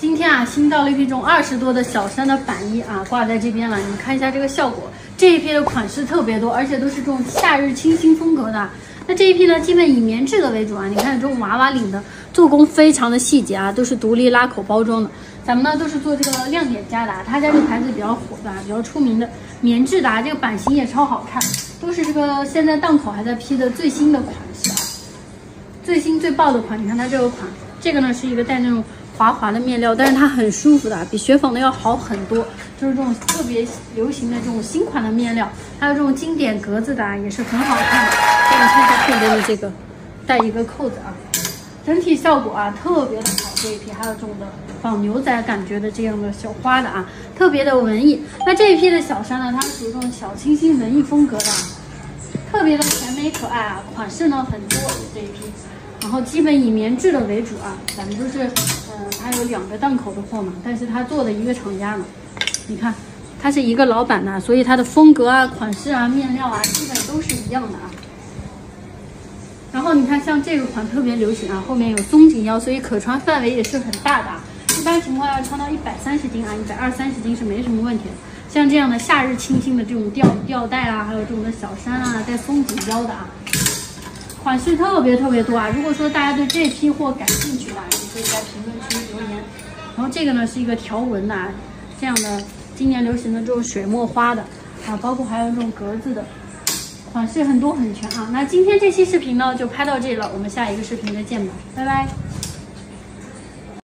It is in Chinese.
今天啊，新到了一批这种二十多的小衫的版衣啊，挂在这边了。你们看一下这个效果，这一批的款式特别多，而且都是这种夏日清新风格的。那这一批呢，基本以棉质的为主啊。你看这种娃娃领的，做工非常的细节啊，都是独立拉口包装的。咱们呢都是做这个亮点家的，啊他家这个牌子比较火的，啊比较出名的棉质的，啊，这个版型也超好看，都是这个现在档口还在批的最新的款式啊，最新最爆的款。你看它这个款，这个呢是一个带那种。滑滑的面料，但是它很舒服的，比雪纺的要好很多。就是这种特别流行的这种新款的面料，还有这种经典格子的啊也是很好看的。给你看一下后边的这个，带一个扣子啊，整体效果啊特别的好。这一批还有这种的仿牛仔感觉的这样的小花的啊，特别的文艺。那这一批的小衫呢，它是属于这种小清新文艺风格的，啊甜美可爱啊，款式呢很多这一批。然后基本以棉质的为主啊，咱们就是，嗯，它有两个档口的货嘛，但是它做的一个厂家嘛，你看，它是一个老板的，所以它的风格啊、款式啊、面料啊，基本都是一样的啊。然后你看，像这个款特别流行啊，后面有松紧腰，所以可穿范围也是很大的。一般情况下穿到一百三十斤啊，一百二三十斤是没什么问题的。像这样的夏日清新的这种吊吊带啊，还有这种的小衫啊，带松紧腰的啊。款式特别特别多啊！如果说大家对这批货感兴趣的话，也可以在评论区留言。然后这个呢是一个条纹的啊，这样的今年流行的这种水墨花的啊，包括还有这种格子的，款式很多很全啊。那今天这期视频呢就拍到这里了，我们下一个视频再见吧，拜拜。